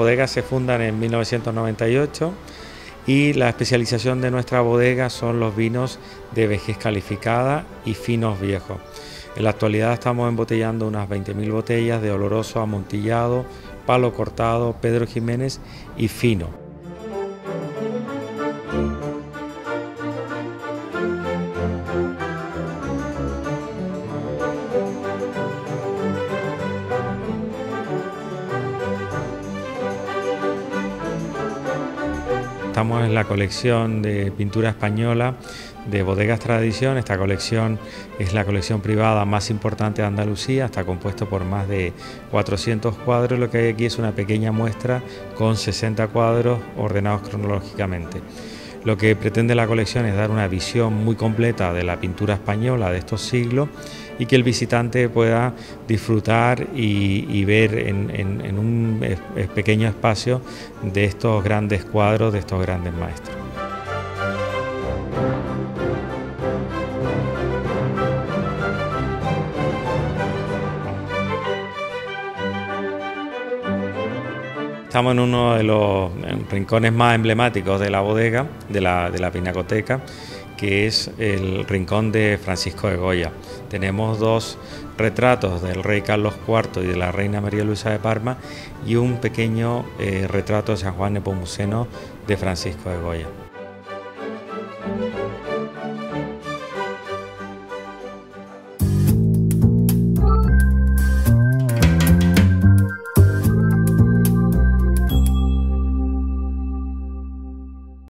bodegas se fundan en 1998 y la especialización de nuestra bodega son los vinos de vejez calificada y finos viejos. En la actualidad estamos embotellando unas 20.000 botellas de oloroso amontillado, palo cortado, Pedro Jiménez y fino. Estamos en la colección de pintura española de Bodegas Tradición. Esta colección es la colección privada más importante de Andalucía, está compuesto por más de 400 cuadros. Lo que hay aquí es una pequeña muestra con 60 cuadros ordenados cronológicamente. Lo que pretende la colección es dar una visión muy completa de la pintura española de estos siglos y que el visitante pueda disfrutar y, ver en, un pequeño espacio de estos grandes cuadros, de estos grandes maestros. Estamos en uno de los rincones más emblemáticos de la bodega, de la, pinacoteca, que es el rincón de Francisco de Goya. Tenemos dos retratos del rey Carlos IV y de la reina María Luisa de Parma y un pequeño eh, retrato de San Juan Nepomuceno de Francisco de Goya.